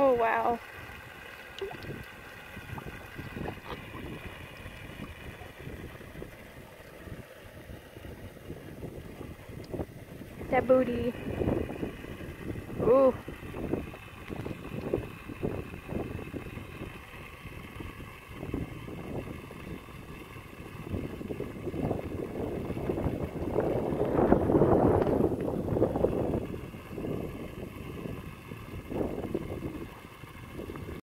Oh wow. That booty. Ooh.